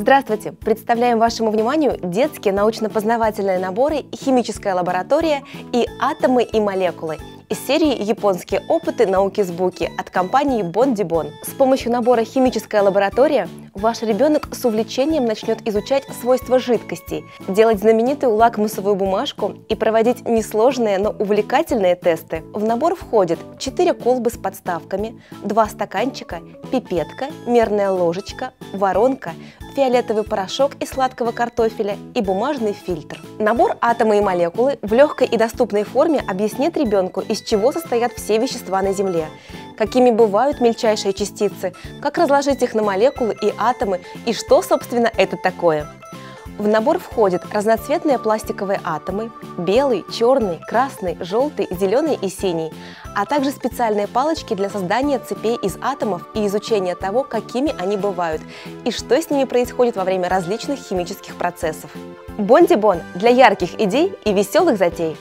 Здравствуйте! Представляем вашему вниманию детские научно-познавательные наборы «Химическая лаборатория» и «Атомы и молекулы» из серии «Японские опыты науки с буки» от компании Бондибон. С помощью набора «Химическая лаборатория» ваш ребенок с увлечением начнет изучать свойства жидкостей, делать знаменитую лакмусовую бумажку и проводить несложные, но увлекательные тесты. В набор входит 4 колбы с подставками, 2 стаканчика, пипетка, мерная ложечка, воронка, фиолетовый порошок из сладкого картофеля и бумажный фильтр. Набор атомы и молекулы в легкой и доступной форме объяснит ребенку, из чего состоят все вещества на Земле, какими бывают мельчайшие частицы, как разложить их на молекулы и атомы и что, собственно, это такое. В набор входят разноцветные пластиковые атомы – белый, черный, красный, желтый, зеленый и синий, а также специальные палочки для создания цепей из атомов и изучения того, какими они бывают и что с ними происходит во время различных химических процессов. Бонди-бон для ярких идей и веселых затей!